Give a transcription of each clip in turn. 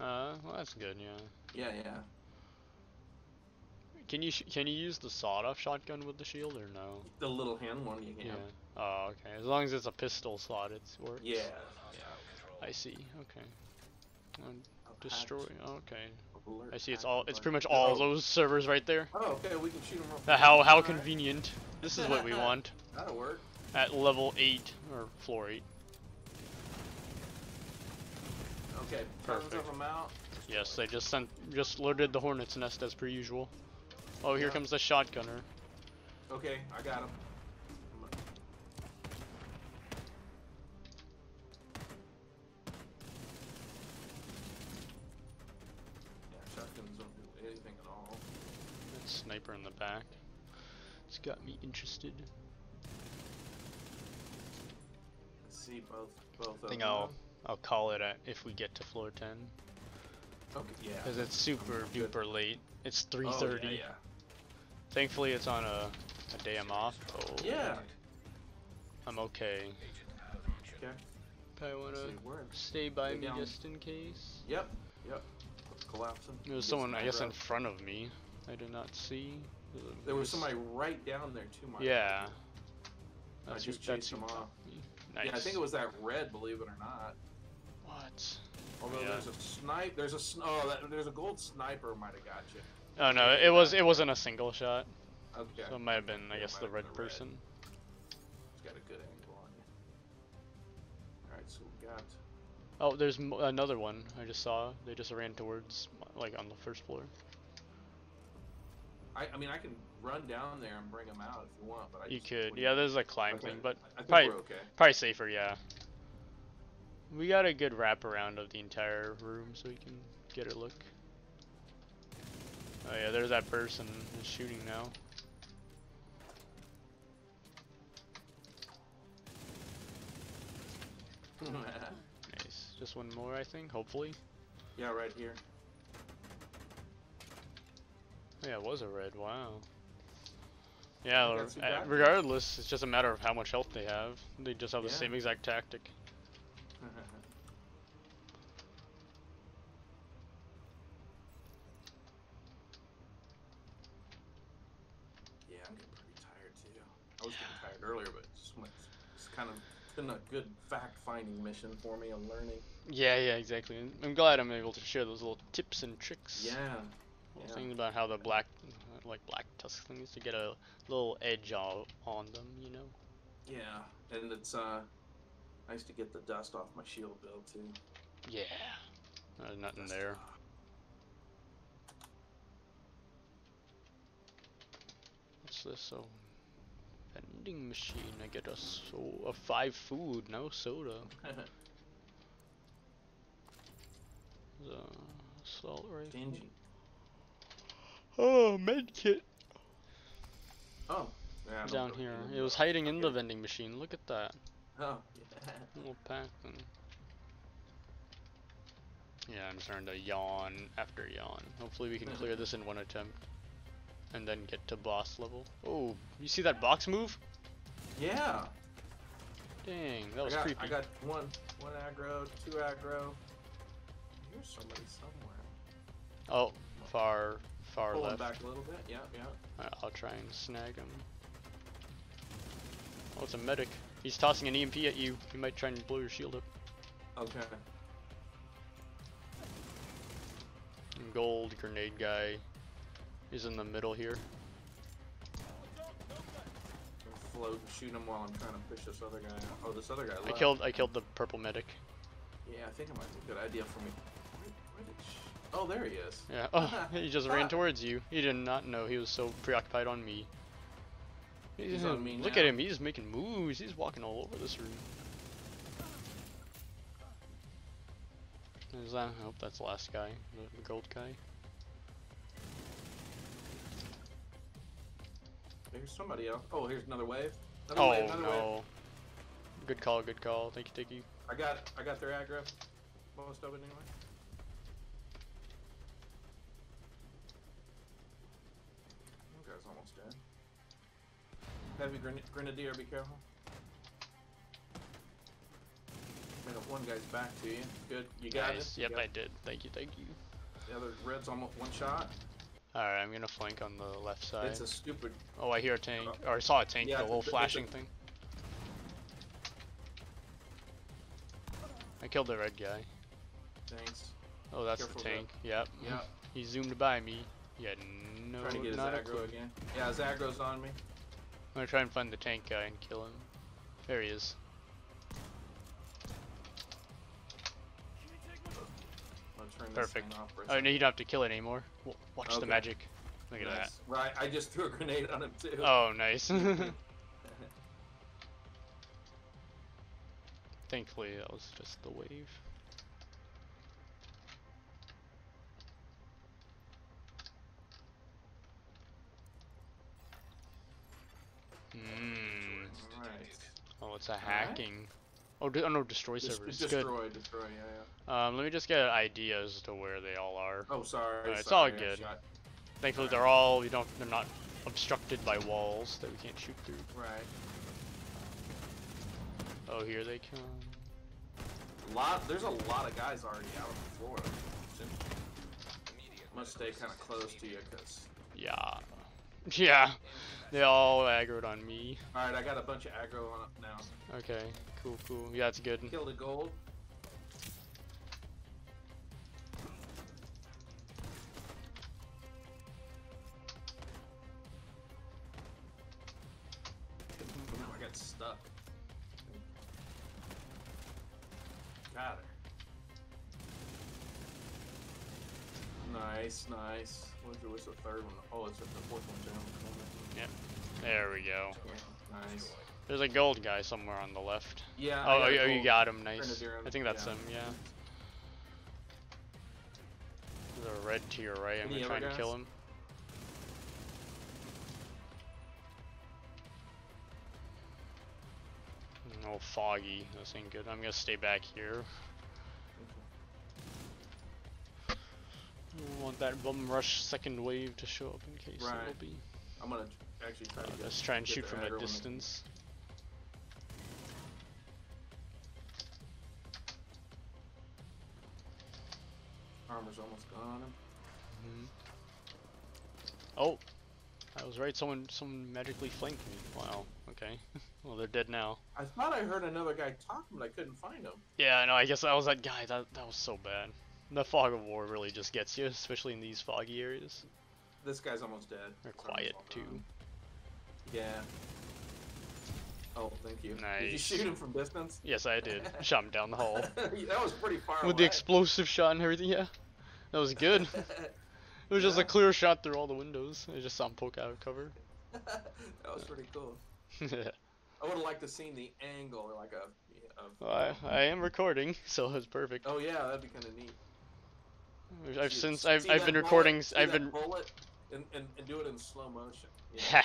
Uh, well, that's good. Yeah. Yeah, yeah. Can you sh can you use the sawed-off shotgun with the shield or no? The little hand one you can. Yeah. Oh, okay. As long as it's a pistol slot, it's works. Yeah. Yeah. I see. Okay. Um, A destroy. Okay. I see. It's all. It's pretty much all those servers right there. Oh, okay. We can shoot them. Uh, how how convenient. This is what we want That'll work. at level eight or floor eight. Okay. Perfect. of them out. Yes, they just sent just loaded the hornet's nest as per usual. Oh, here Yeah. comes the shotgunner. Okay, I got him. Yeah, shotguns don't do anything at all. That sniper in the back. It's got me interested. Let's see both both I of think them. I'll I'll call it at if we get to floor ten Okay, yeah. because it's super Good. duper late. It's Oh, 3:30. yeah, yeah. Thankfully, it's on a a day I'm off. Oh, Yeah. I'm okay. Okay. Probably wanna stay by Go me down. just in case. Yep. Yep. Let's collapse him. There was Get someone, I guess, in front of me. I did not see. There was somebody right down there too. Mike. Yeah. I just who- chased who him off. Nice. Yeah, I think it was that red. Believe it or not. What? Although Yeah. there's a snipe, there's a oh, that, there's a gold sniper might have got you. Oh no, it was it wasn't a single shot. Okay. So it might have been, I guess, the red been the red. person. He's got a good angle on you. All right, so we got. Oh, there's m- another one I just saw. They just ran towards, like, on the first floor. I, I mean, I can run down there and bring them out if you want, but I. You just could, yeah. There's a climb Okay, thing, but I, I think probably we're okay. probably safer, yeah. We got a good wraparound of the entire room, so we can get a look. Oh yeah, there's that person who's shooting now. Nice. Just one more, I think. Hopefully. yeah, right here. Yeah, it was a red. Wow. Yeah, I r- guess we uh, regardless, it's just a matter of how much health they have. They just have the same exact tactic. yeah, I'm getting pretty tired too. I was getting tired earlier, but it's, it's kind of been a good fact-finding mission for me and learning. Yeah, yeah, exactly. I'm glad I'm able to share those little tips and tricks. Yeah. Little yeah. things about how the black, like black tusk things to get a little edge on, on them, you know. Yeah, and it's uh nice to get the dust off my shield build too. Yeah. There's nothing Dust there. off. What's this? So, vending machine. I get a so a five food, no soda. The assault rifle. Dingy. Oh, med kit Oh. Yeah, down here. It was the- hiding in the vending machine. Look at that Oh, yeah. Little pack thing. Yeah, I'm starting to yawn after yawn. Hopefully we can clear this in one attempt. And then get to boss level. Oh, you see that box move? Yeah. Dang, that I was got, creepy. I got one, one aggro, two aggro. Here's somebody somewhere. Oh, far, far Pull him left. back a little bit. Yeah, yeah. Alright, I'll try and snag him. Oh, it's a medic. He's tossing an EMP at you. He might try and blow your shield up. Okay. Gold grenade guy is in the middle here. Float shoot him while I'm trying to push this other guy out. Oh, this other guy I killed I killed the purple medic. Yeah, I think it might be a good idea for me. Where, where did sh- oh, there he is. Yeah. Oh, he just ran towards you. He did not know. He was so preoccupied on me. He's on me Look now. at him. He's making moves. He's walking all over this room. There's that. I hope that's the last guy. The gold guy. There's somebody else. Oh, here's another wave. Another Oh wave, another wave. no. Good call. Good call. Thank you. Thank you. I got, I got their aggro. Most of it anyway. That guy's almost dead. Heavy gren- grenadier, be careful. Made a one guy's back to you. Good. You got nice. it. Yep, You I did. Thank you, thank you. The other red's almost one shot. Alright, I'm gonna flank on the left side. It's a stupid. Oh, I hear a tank. Or I saw a tank, Yeah, the little it's a- flashing thing. I killed the red guy. Thanks. Oh, that's Careful, the though. tank. Yep. Yeah. He zoomed by me. Yeah, no, Trying to get his aggro again. Yeah, his aggro's on me. I'm gonna try and find the tank guy and kill him. There he is. I'm gonna turn Perfect. this thing off for a Oh, no, you don't have to kill it anymore. Watch the magic. Look at that. Right, I just threw a grenade on him too. Oh, nice. Thankfully, that was just the wave. Hmm. Alright. Oh, it's a Alright. hacking. Oh, de- oh no, destroy Des- servers. destroy, Good. destroy, yeah, yeah. Um, let me just get ideas as to where they all are. Oh, sorry. Alright, it's sorry, all good. shot- Thankfully, they're all. You don't. They're not obstructed by walls that we can't shoot through. Right. Oh, here they come. A Lot. There's a lot of guys already out on the floor. I must stay kind of close to you, cause. Yeah. Yeah. They all aggroed on me. All right, I got a bunch of aggro on now. Okay. Cool. Cool. Yeah, that's good. Killed a gold. I got stuck. Got her. Nice, nice. What's the, what's the third one? Oh, it's the fourth one down. There we go. Nice. There's a gold guy somewhere on the left. Yeah. Oh, oh, oh, you- oh, you got him. Nice. I think that's yeah. him. Yeah. There's a red to your right. I'm gonna try other and kill him. Oh, foggy. This ain't good. I'm gonna stay back here. I don't want that bum rush second wave to show up in case Right. it'll be. I'm gonna actually try to get. let's try and shoot from a distance. Armor's almost gone on him. Mhm. Oh, I was right. Someone, someone magically flanked me. Wow. Okay. well, they're dead now. I thought I heard another guy talking, but I couldn't find him. Yeah, no, I guess that was that guy. That that was so bad. The fog of war really just gets you, especially in these foggy areas. This guy's almost dead. They're quiet too. Yeah. Oh, thank you. Did you shoot him from distance? Yes, I did. Shot him down the hall that was pretty far with the explosive shot and everything. Yeah, that was good. It was just a clear shot through all the windows. I just saw him poke out of cover. that was pretty cool. yeah. I would have liked to seen the angle, like a. Of, well, I, I am recording, so it's perfect. oh yeah, that'd be kind of neat. I've since I've I've been bullet- recording. see I've been bullet and, and, and do it in slow motion. you know,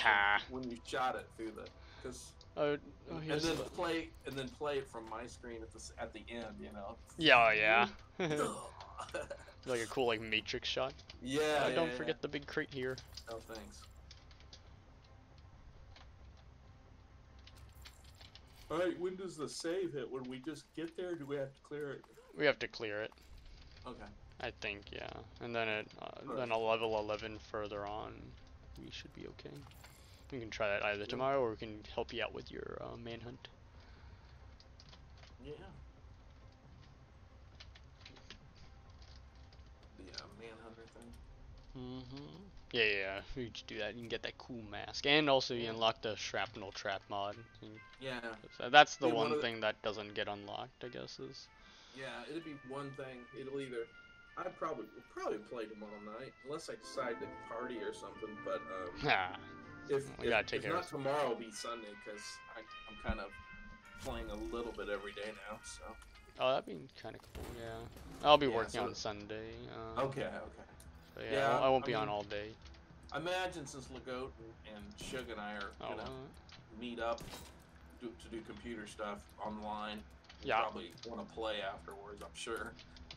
when, when you shot it through the, because oh, oh and then the- play and then play it from my screen at the at the end. You know. yeah oh, yeah. yeah. like a cool like matrix shot. Yeah. Oh, yeah, don't yeah. forget the big crate here. Oh, thanks. All right, when does the save hit? When we just get there, do we have to clear it? We have to clear it. Okay. I think yeah, and then it uh, Right. then a level 11 further on, we should be okay. We can try that either tomorrow or we can help you out with your uh, manhunt. Yeah. The uh, manhunter thing. Mm-hmm. Yeah, yeah, yeah. We just do that. You can get that cool mask, and also you unlock the shrapnel trap mod. Yeah. That's the Yeah, one one of the- thing that doesn't get unlocked, I guess. Is Yeah, it'd be one thing. It'll either. I'd probably we'll probably play tomorrow night, unless I decide to party or something. But um, if, We if, if not tomorrow, it'll be Sunday because I'm kind of playing a little bit every day now. So. oh, that'd be kind of cool. Yeah, I'll be Yeah, working so- on Sunday. Uh, Okay. Okay. so yeah, Yeah, I won't- I won't I be on all day. I imagine since Legoat and, and Shug and I are Oh, gonna meet up do, to do computer stuff online, Yeah. probably want to play afterwards. I'm sure.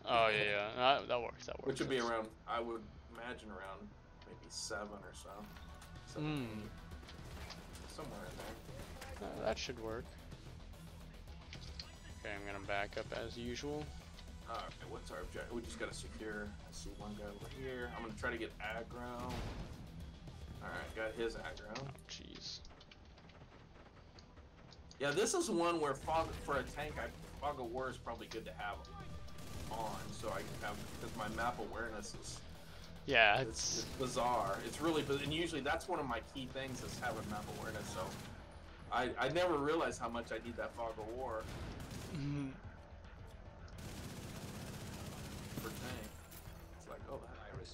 Oh yeah, yeah. That, that works. That works. Which would be around, I would imagine around maybe seven or so. Seven, Hmm. eight, somewhere in there. Uh, that should work. Okay, I'm gonna back up as usual. Alright, what's our objective? We just gotta secure. I see one guy over here. I'm gonna try to get aggro. Alright, got his aggro. Oh, jeez. Yeah, this is one where fog for a tank, I fog of war is probably good to have on, so I can have because my map awareness is Yeah, it's, it's it's bizarre. It's really and usually that's one of my key things is having map awareness. So I I never realized how much I need that fog of war Mhm. for tank. It's like oh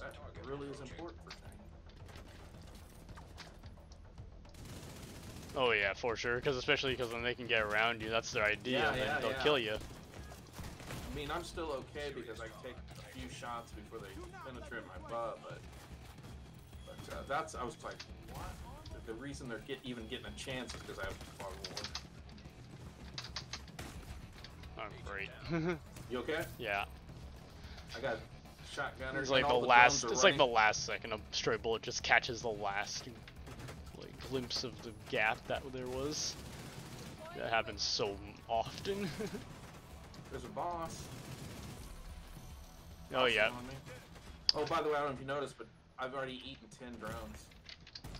that, that really is important for tank. Oh yeah, for sure. Because especially because when they can get around you, that's their idea. Yeah, and yeah, they'll yeah. kill you. I mean I'm still okay because I take a few shots before they penetrate my butt, but but uh, that's I was like what? The, the reason they're get even getting a chance is because I have fog of war. Oh great. You okay? yeah. I got shotgunners. It's like the the last. drones are It's like the last second. A stray bullet just catches the last like glimpse of the gap that there was. That happens so often. There's a boss. oh yeah. Oh, by the way, I don't know if you noticed, but I've already eaten ten drones.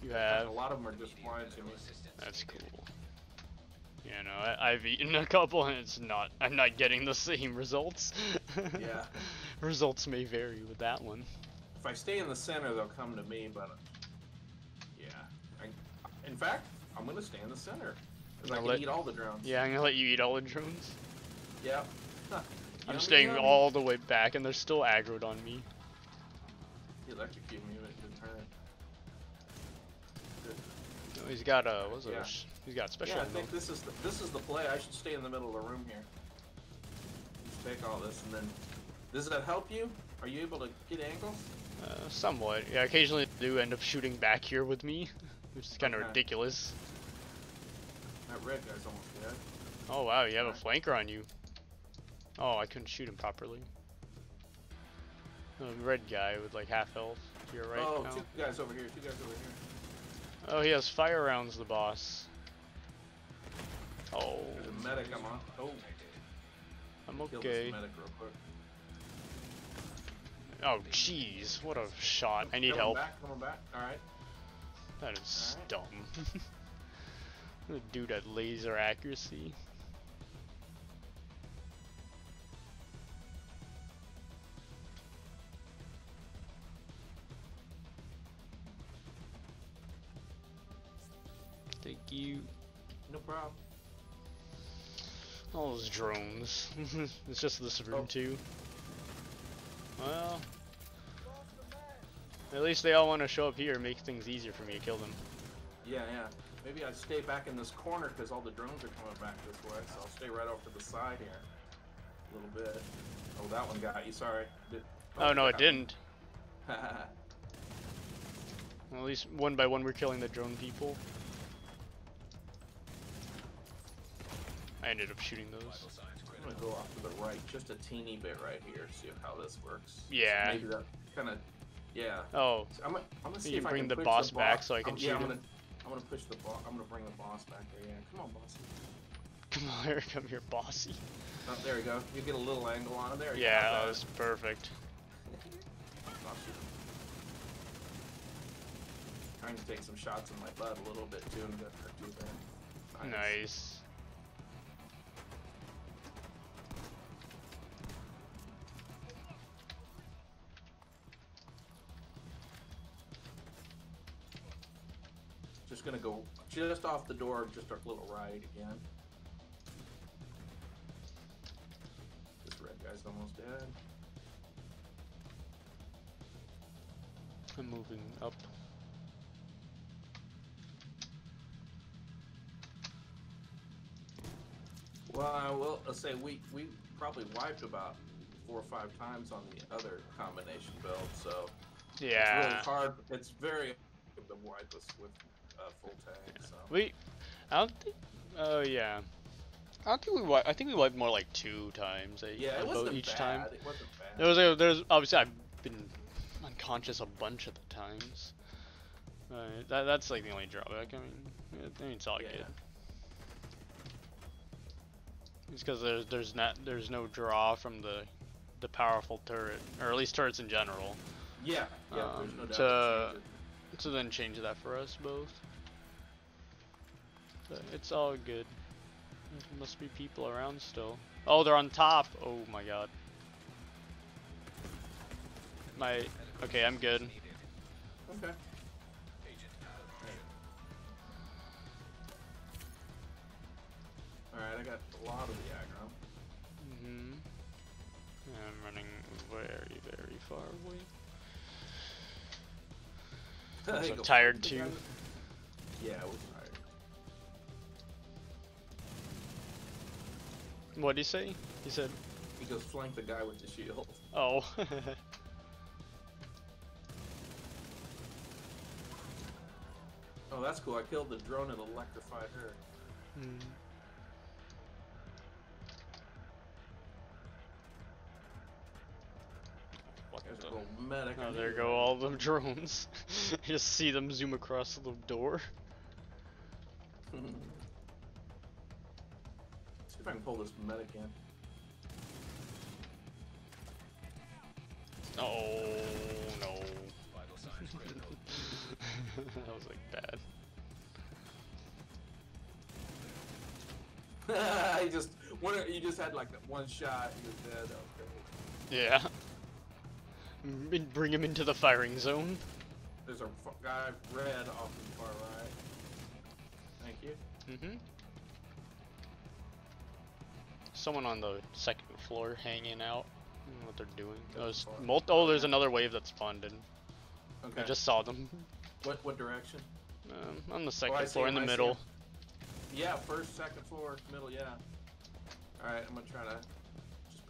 you And have. a lot of them are just flying to me. That's cool. Yeah, no, I, I've eaten a couple and it's not. I'm not getting the same results. Yeah. results may vary with that one. If I stay in the center, they'll come to me, but yeah. I, in fact, I'm gonna stay in the center because I can let- eat all the drones. Yeah, I'm gonna let you eat all the drones. Yeah. Huh. I'm Yummy, staying yummy. all the way back and they're still aggroed on me. He electrocuted me with a good turn. Good. Oh, he's got a what's Yeah. it? He's got special. Yeah, I ammo. think this is the this is the play. I should stay in the middle of the room here. Just take all this and then. Does that help you? Are you able to get angles? Uh, somewhat. Yeah, occasionally they do end up shooting back here with me, which is kind of Okay. ridiculous. That red guy's almost dead. Oh wow, you have a flanker on you. Oh, I couldn't shoot him properly. The red guy with like half health to your right oh, now. two guys over here. Two guys over here. Oh, he has fire rounds, the boss. Oh, There's a medic I'm on. Oh, I'm kill okay. this medic real quick. Oh, jeez, what a shot. I need Coming help. back, coming back. All right. That is Alright. dumb. the dude at laser accuracy. Thank you. No problem. All those drones. it's just this room Oh. too. Well, at least they all want to show up here, make things easier for me to kill them. Yeah, yeah. Maybe I stay back in this corner because all the drones are coming back this way. So I'll stay right off to the side here. A little bit. Oh, that one got you. Sorry. Did- Oh no, it didn't. Well, at least one by one we're killing the drone people. I ended up shooting those. I'm gonna go off to the right, just a teeny bit right here, see how this works. Yeah. Maybe that kind of, yeah. Oh, I'm gonna, I'm gonna see You if I bring can the push boss the back so I can I'm, shoot yeah, I'm him? gonna, I'm gonna push the boss. I'm gonna bring the boss back there. Yeah, come on, bossy. come on, here come here, bossy. Oh, there we go. You get a little angle on it. There. Yeah, that was perfect. I'll shoot him. Trying to take some shots in my butt a little bit too, and get hurt too bad. Nice. Just gonna go just off the door, just a little ride again. This red guy's almost dead. I'm moving up. Well, I will say we we probably wiped about four or five times on the other combination build, so it's really Yeah. hard. It's very hard to wipe us with uh, full tank. So We, I don't think. Oh yeah. I don't think we. Wi- I think we wiped more like two times. eh, yeah, it wasn't each bad. time. It wasn't bad. There was a, there's obviously I've been unconscious a bunch of the times. Uh, that that's like the only drawback. I mean, I mean it's all Yeah. good. It's because there's there's not there's no draw from the the powerful turret, or at least turrets in general. Yeah, yeah. Um, there's no doubt. to- that changes it. So then change that for us both. But it's all good. There must be people around still. Oh, they're on top. Oh my god. My okay, I'm good. Okay. Alright, I got a lot of the aggro. Mm hmm I'm running very, very far away. I I'm so tired too. Yeah, we're tired. What did he say? He said, He goes flank the guy with the shield. "Oh." Oh, that's cool. I killed the drone and electrified her. Hmm. There's the? a little medic. Oh, there go all the drones. you just see them zoom across the door. See if I can pull this medic in. Oh no. that was like bad. he just one. You just had like one shot. He was dead. That was great. Yeah. M- Bring him into the firing zone. There's a guy red off to the far right. Thank you. Mm-hmm. Someone on the second floor hanging out. I don't know what they're doing. There's floor. mul- oh, there's another wave that spawned in. Okay. I just saw them. what what direction? Um, on the Oh, second I see floor in the I middle. Yeah, first, second floor, middle. Yeah. All right, I'm gonna try to just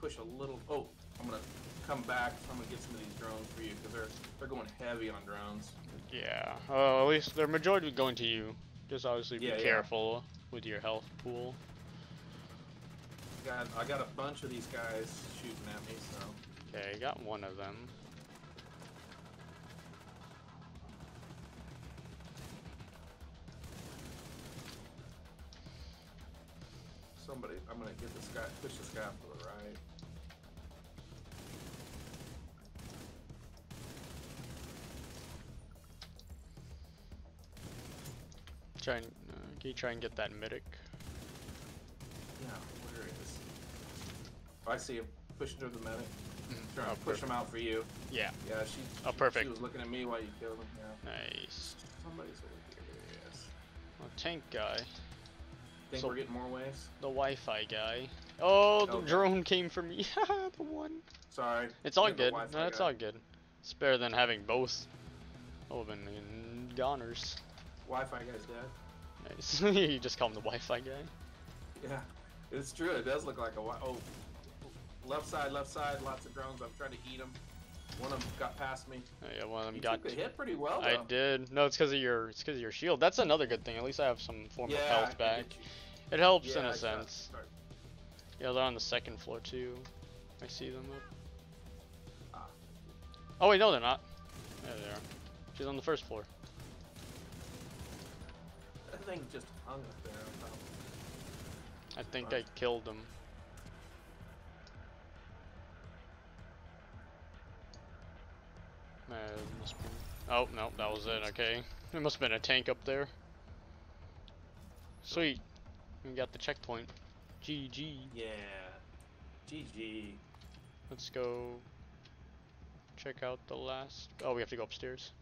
push a little. Oh, I'm gonna come back. I'm gonna get some of these drones for you because they're they're going heavy on drones. Yeah. Oh, at least their majority going to you. Just obviously be Yeah, yeah. careful with your health pool. Got I got a bunch of these guys shooting at me. So Okay, got one of them. Somebody, I'm gonna get this guy, push this guy to the right. Try and uh, can you try and get that medic? Yeah, where is? Oh, I see him pushing through the medic. Trying Oh, to push him out for you. Yeah. Yeah, she. Oh, she- perfect. She was looking at me while you killed him. Yeah. Nice. Somebody's over here. Yes. A tank guy. Think So- we're getting more waves? The Wi-Fi guy. Oh, the Okay. drone came for me. the one. Sorry. It's all good. No, it's all good. It's better than having both. Oh, been goners. Wi-Fi guy's dead. Nice. you just call him the Wi-Fi guy. Yeah, it's true. It does look like a wi- oh, left side, left side. Lots of drones. I'm trying to eat them. One of them got past me. Oh, yeah, one of them You got. took the hit pretty well. I did. No, it's because of your. It's because of your shield. That's another good thing. At least I have some form yeah, of health back. you. It helps Yeah, in I a shot- sense. Yeah, they're on the second floor too. I see them up. Ah. Oh wait, no, they're not. There they are. She's on the first floor. That thing just hung up there. I think I killed them. Oh no, that was it. Okay, there must have been a tank up there. Sweet, we got the checkpoint. GG. Yeah. GG. Let's go check out the last. Oh, we have to go upstairs.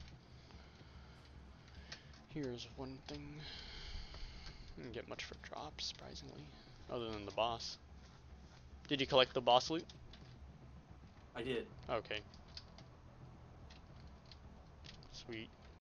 Here's one thing. Didn't get much for drops, surprisingly, other than the boss. Did you collect the boss loot? I did. Okay. Sweet.